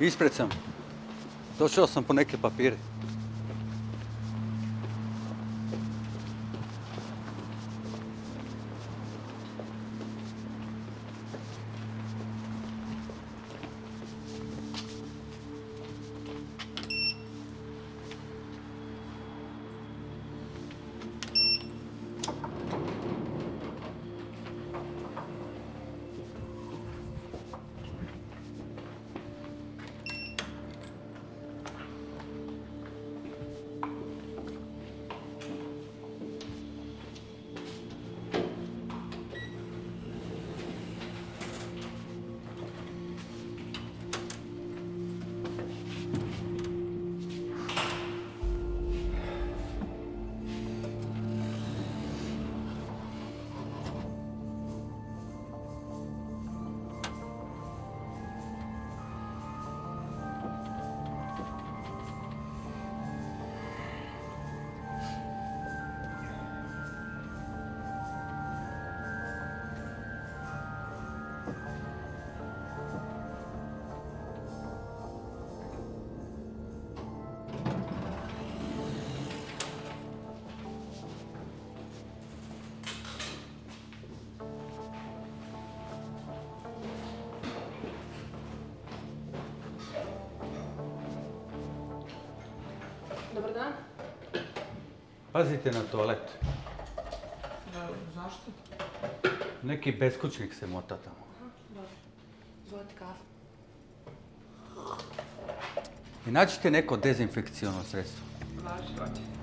Ispred sam. Došao sam po neke papire. Dobar dan. Pazite na toalet. zašto? Neki beskućnik se mota tamo. Dobro. Izvolite kafu. I nađite neko dezinfekciono sredstvo. Važi. Hoće.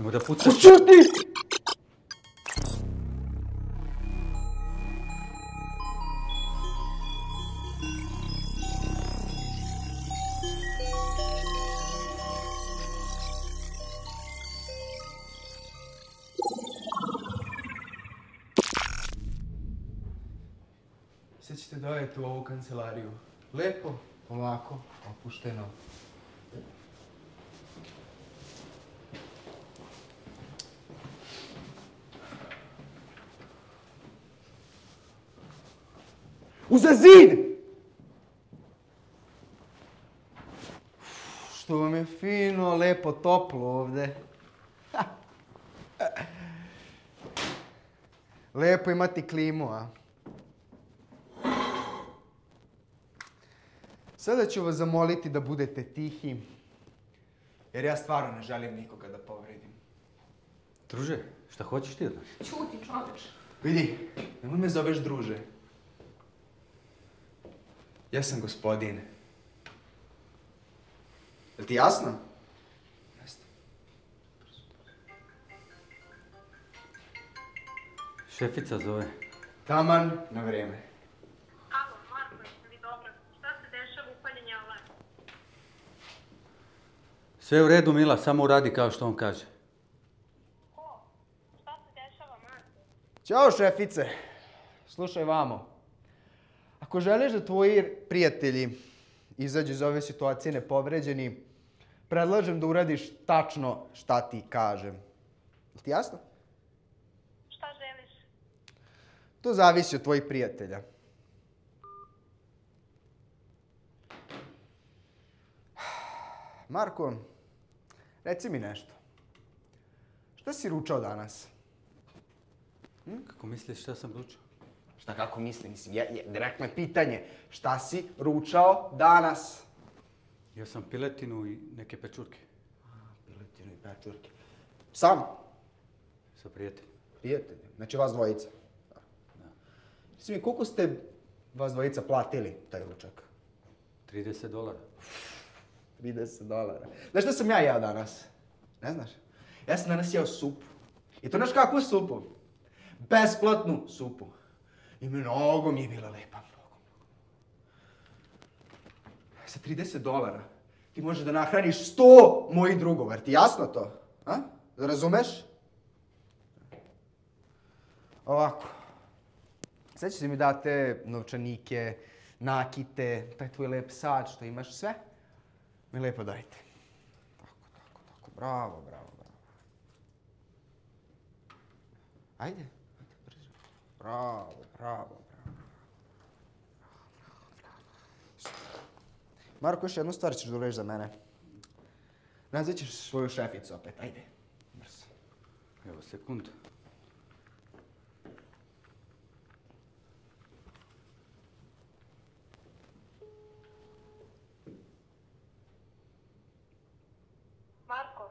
Nemo da pucaš. Sad ćete dovesti u ovu kancelariju. Lepo, polako, opušteno. Uza zid! Što vam je fino, lepo, toplo ovde. Lepo imati klimu, a? Sada ću vas zamoliti da budete tihi, jer ja stvarno ne želim nikoga da povredim. Druže, šta hoćeš ti od nas? Čuti, čoveč. Vidi, nemoj me zoveš druže. Ja sam gospodin. Jel ti jasno? Jasno. Šefica zove. Taman na vreme. Alo, Marko, jeste li dobro? Šta se dešava u paljenje alarma? Sve u redu, Mila, samo uradi kao što on kaže. Ko? Šta se dešava, Marko? Ćao šefice. Slušaj vamo. Ako želiš da tvoji prijatelji izađu iz ove situacije nepovređeni, predlažem da uradiš tačno šta ti kažem. Jel ti jasno? Šta želiš? To zavisi od tvojih prijatelja. Marko, reci mi nešto. Šta si ručao danas? Kako misliš šta sam ručao? Šta kako mislim? Mislim, je, je, direktno je pitanje. Šta si ručao danas? Ja sam piletinu i neke pečurke Piletinu i pečurke. Sam? sa prijateljem. Prijateljem. Znači vas dvojica. Da. Reci mi, koliko ste vas dvojica platili taj ručak? 30 dolara. 30 dolara. Znaš šta sam ja jeo danas? Ne znaš? Ja sam danas jeo supu. I to znaš kakvu supu? Besplatnu supu. I mnogo mi je bila lepa. Mnogo. Sa 30 dolara ti možeš da nahraniš 100 mojih drugova. Jer ti jasno to? A? Da razumeš? Ovako. Sad ćete mi date novčanike, nakite, taj tvoj lep sad što imaš, sve. Mi lepo dajte. Tako, tako, tako. Bravo, bravo, bravo. Ajde. Bravo, bravo, bravo. Marko, još jednu stvar ćeš da za mene. Nazvat ćeš svoju šeficu opet, ajde. Brzo. Evo, sekund. Marko,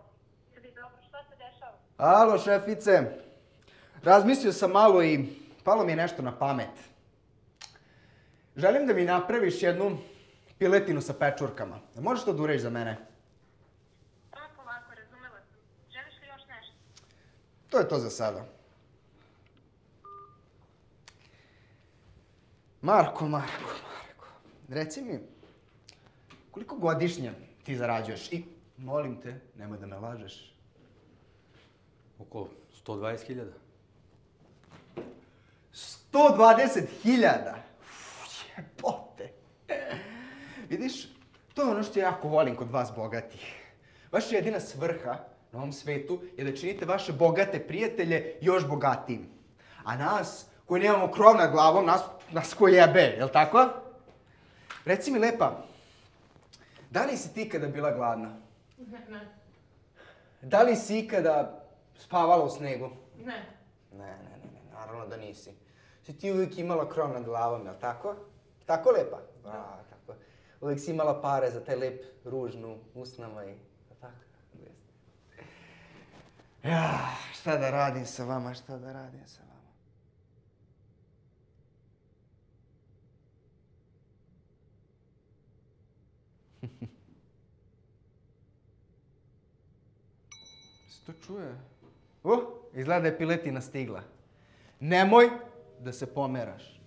dobro? Šta se dešava? Alo, šefice. Razmislio sam malo i palo mi je nešto na pamet. Želim da mi napraviš jednu piletinu sa pečurkama. Možeš to da uradiš za mene? Samo polako, razumela sam. Želiš li još nešto? To je to za sada. Marko, Marko, Marko. Reci mi, koliko godišnje ti zarađuješ? I molim te, nemoj da me lažeš. Oko 120.000. 120.000! Jebote! Vidiš, to je ono što ja jako volim kod vas bogatih. Vaša jedina svrha na ovom svetu je da činite vaše bogate prijatelje još bogatijim. A nas, koji nemamo krov nad glavom, nas, nas ko jebe, jel tako? Reci mi, Lepa, da li si ti ikada bila gladna? Ne, Da li si ikada spavala u snegu? ne. Ne, ne, ne, ne, naravno da nisi. Si ti uvijek imala krov nad glavom, jel tako? Tako lepa? A, tako. Uvijek si imala pare za taj lep ružnu usnama i... tako? Ja, šta da radim sa vama, šta da radim sa vama? Se to čuje? Uh, izgleda da je piletina stigla. Nemoj da se pomeraš.